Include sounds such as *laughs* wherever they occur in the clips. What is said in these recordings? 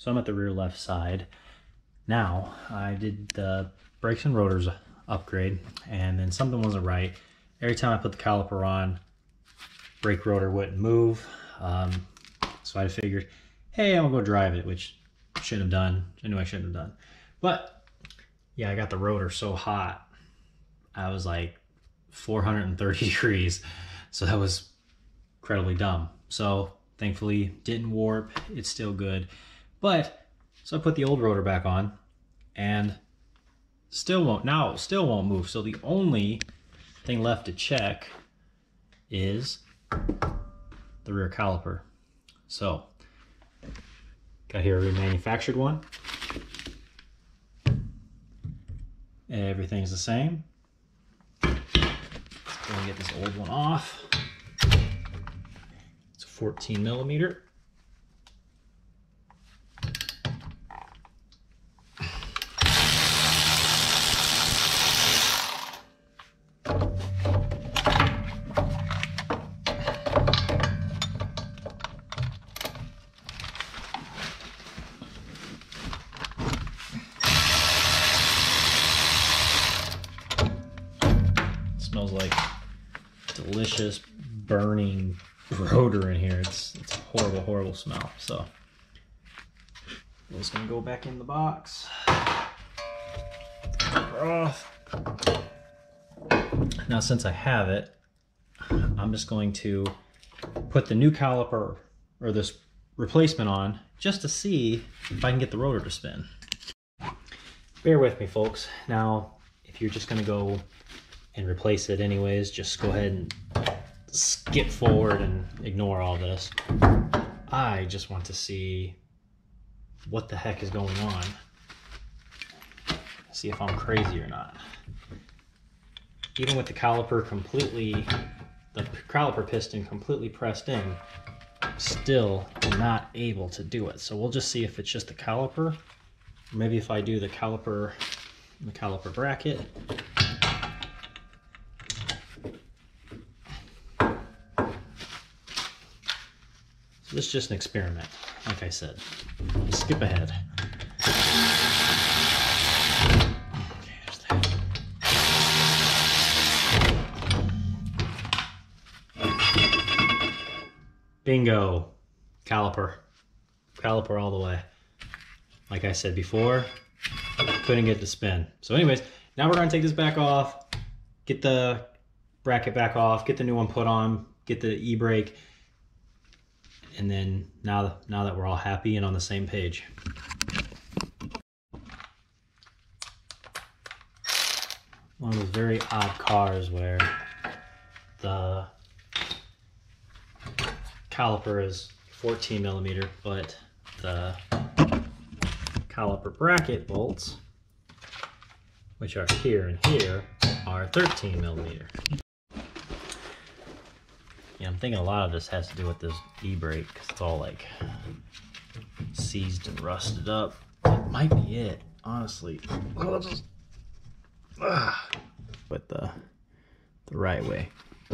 So I'm at the rear left side. Now, I did the brakes and rotors upgrade, and then something wasn't right. Every time I put the caliper on, brake rotor wouldn't move. Um, so I figured, hey, I'm gonna go drive it, which shouldn't have done. I knew I shouldn't have done. But yeah, I got the rotor so hot. I was like 430 *laughs* degrees. So that was incredibly dumb. So thankfully didn't warp. It's still good. But so I put the old rotor back on and still won't now still won't move. So the only thing left to check is the rear caliper. So got here a remanufactured one. Everything's the same. Let's Go and get this old one off. It's a 14 millimeter. Like delicious burning rotor in here. It's it's a horrible, horrible smell. So I'm just gonna go back in the box. Off. Now since I have it, I'm just going to put the new caliper or this replacement on just to see if I can get the rotor to spin. Bear with me folks. Now, if you're just gonna go and replace it anyways, just go ahead and skip forward and ignore all this. I just want to see what the heck is going on. See if I'm crazy or not. Even with the caliper completely, the caliper piston completely pressed in, still not able to do it. So we'll just see if it's just the caliper. Maybe if I do the caliper, the caliper bracket, Is just an experiment, like I said. Skip ahead. Bingo. Caliper. Caliper all the way. Like I said before, couldn't get to spin. So anyways, now we're gonna take this back off, get the bracket back off, get the new one put on, get the e-brake, and then now now that we're all happy and on the same page. One of those very odd cars where the caliper is 14 millimeter but the caliper bracket bolts which are here and here are 13 millimeter yeah, I'm thinking a lot of this has to do with this e-brake because it's all like seized and rusted up. It might be it, honestly. Ah, but the the right way.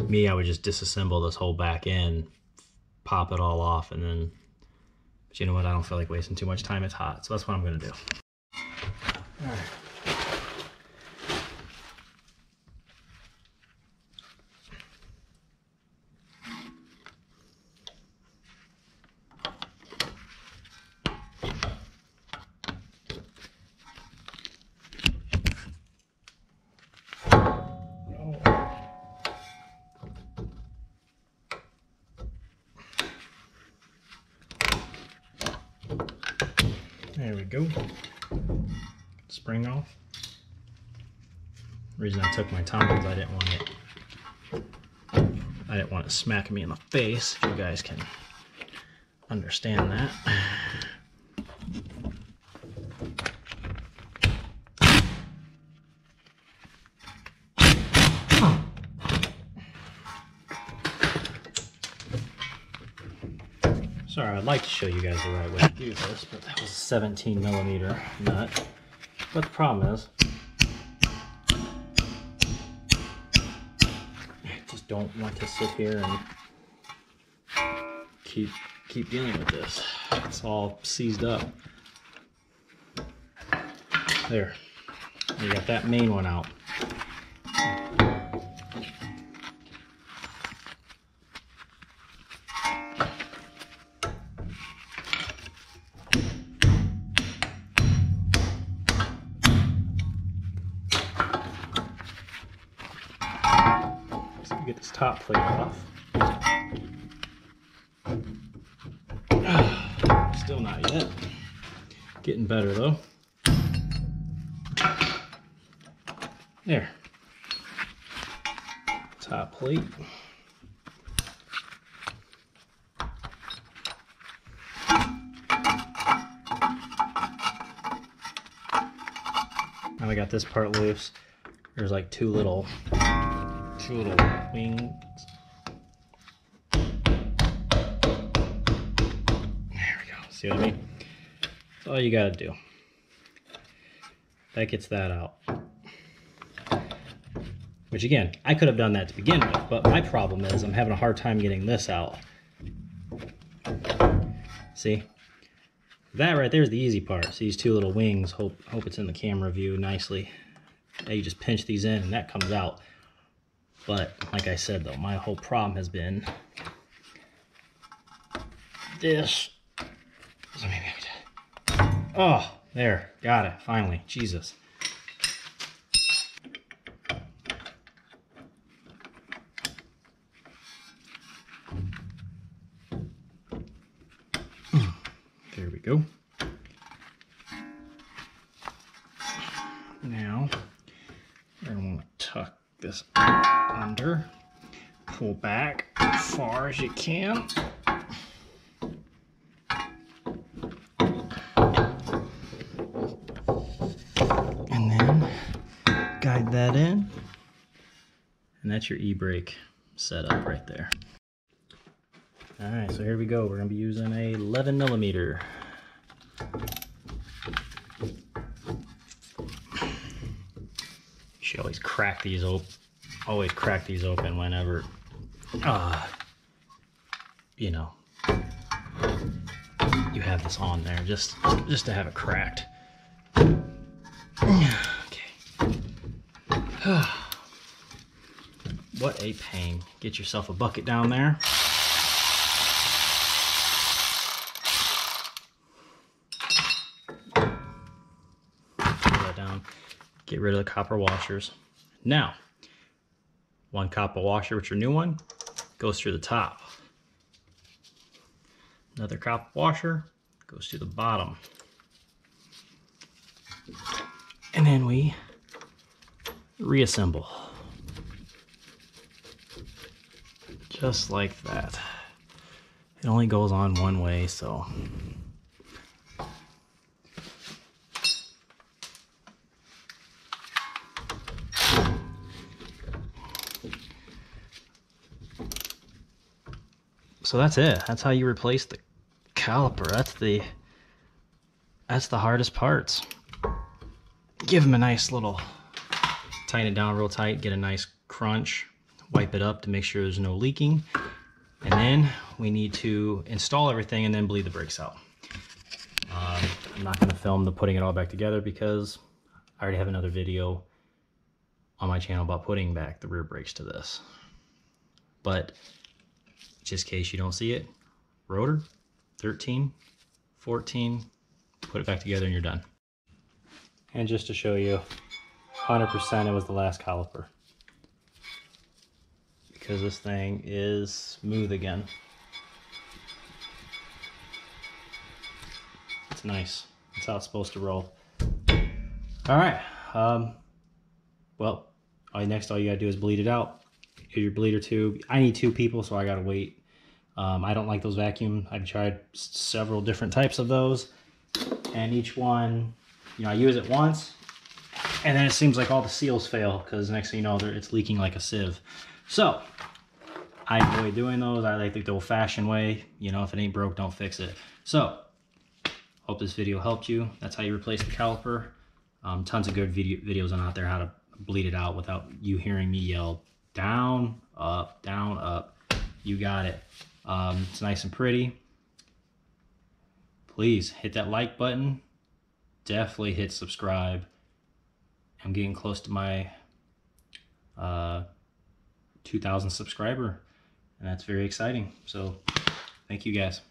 Me, I would just disassemble this whole back end, pop it all off, and then. But you know what? I don't feel like wasting too much time. It's hot, so that's what I'm gonna do. All right. There we go. Spring off. reason I took my time is I didn't want it. I didn't want it smacking me in the face. If you guys can understand that. like to show you guys the right way to do this, but that was a 17 millimeter nut. But the problem is, I just don't want to sit here and keep keep dealing with this. It's all seized up. There, you got that main one out. Top plate off. *sighs* Still not yet. Getting better though. There. Top plate. Now we got this part loose. There's like two little, wings. There we go. See what I mean? That's all you gotta do. That gets that out. Which again, I could have done that to begin with, but my problem is I'm having a hard time getting this out. See? That right there is the easy part. So these two little wings, hope hope it's in the camera view nicely. Now you just pinch these in and that comes out. But like I said though, my whole problem has been this. So maybe I could- Oh, there, got it, finally, Jesus. Hmm. There we go. Now, to want to tuck this under, pull back as far as you can. And then guide that in. And that's your e-brake setup right there. All right, so here we go. We're gonna be using a 11 millimeter. You should always crack these open. Always crack these open whenever, uh, you know, you have this on there, just just to have it cracked. Okay. *sighs* what a pain. Get yourself a bucket down there. Down. Get rid of the copper washers. Now, one copper washer, which your new one, goes through the top. Another copper washer goes to the bottom. And then we reassemble. Just like that. It only goes on one way, so so that's it. That's how you replace the caliper. That's the that's the hardest parts. Give them a nice little tighten it down real tight, get a nice crunch, wipe it up to make sure there's no leaking. And then we need to install everything and then bleed the brakes out. Um, I'm not going to film the putting it all back together because I already have another video on my channel about putting back the rear brakes to this. But just in case you don't see it, rotor, 13, 14, put it back together and you're done. And just to show you, 100% it was the last caliper. Because this thing is smooth again. It's nice. That's how it's supposed to roll. All right. Um, well, all next all you gotta do is bleed it out. Get your bleeder tube. I need two people, so I gotta wait. Um, I don't like those vacuum. I've tried several different types of those, and each one, you know, I use it once, and then it seems like all the seals fail because next thing you know, it's leaking like a sieve. So I avoid doing those. I like the old-fashioned way. You know, if it ain't broke, don't fix it. So hope this video helped you. That's how you replace the caliper. Um, tons of good video videos on out there how to bleed it out without you hearing me yell down, up, down, up. You got it. Um, it's nice and pretty. Please hit that like button. Definitely hit subscribe. I'm getting close to my uh, 2,000 subscriber, and that's very exciting. So, thank you guys.